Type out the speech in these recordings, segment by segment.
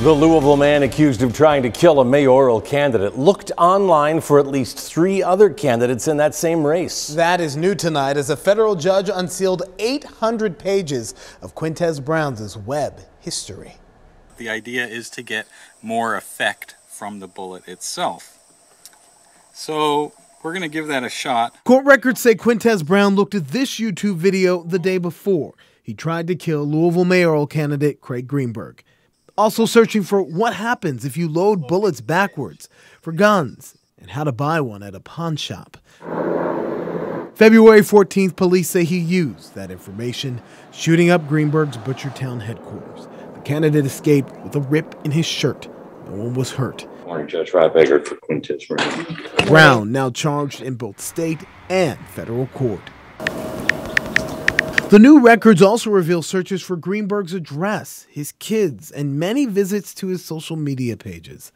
The Louisville man accused of trying to kill a mayoral candidate looked online for at least three other candidates in that same race. That is new tonight as a federal judge unsealed 800 pages of Quintez Brown's web history. The idea is to get more effect from the bullet itself. So we're going to give that a shot. Court records say Quintez Brown looked at this YouTube video the day before. He tried to kill Louisville mayoral candidate Craig Greenberg. Also searching for what happens if you load bullets backwards, for guns, and how to buy one at a pawn shop. February 14th, police say he used that information, shooting up Greenberg's Butchertown headquarters. The candidate escaped with a rip in his shirt. No one was hurt. Morning, Judge Rob Eggert for Quintez Brown. Brown now charged in both state and federal court. The new records also reveal searches for Greenberg's address, his kids, and many visits to his social media pages.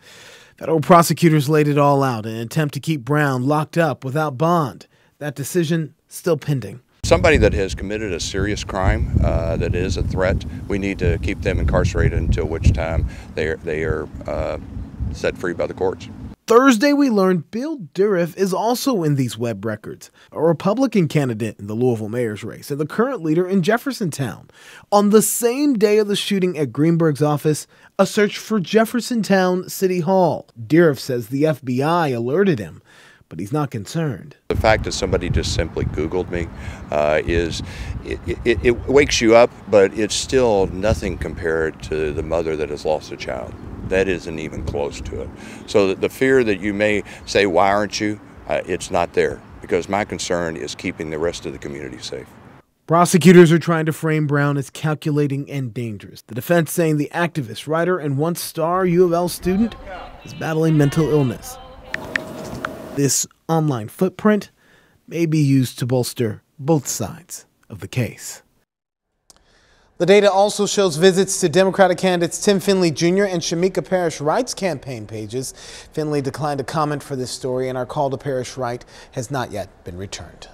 Federal prosecutors laid it all out in an attempt to keep Brown locked up without bond. That decision still pending. Somebody that has committed a serious crime uh, that is a threat, we need to keep them incarcerated until which time they are, they are uh, set free by the courts. Thursday, we learned Bill Dieruf is also in these web records, a Republican candidate in the Louisville mayor's race and the current leader in Jeffersontown. On the same day of the shooting at Greenberg's office, a search for Jeffersontown City Hall. Dieruf says the FBI alerted him, but he's not concerned. The fact that somebody just simply Googled me uh, is, it, it, it wakes you up, but it's still nothing compared to the mother that has lost a child that isn't even close to it. So the fear that you may say, why aren't you? Uh, it's not there because my concern is keeping the rest of the community safe. Prosecutors are trying to frame Brown as calculating and dangerous. The defense saying the activist, writer, and once star U of L student is battling mental illness. This online footprint may be used to bolster both sides of the case. The data also shows visits to Democratic candidates Tim Findley Jr. and Shameka Parrish Wright's campaign pages. Findley declined to comment for this story, and our call to Parrish Wright has not yet been returned.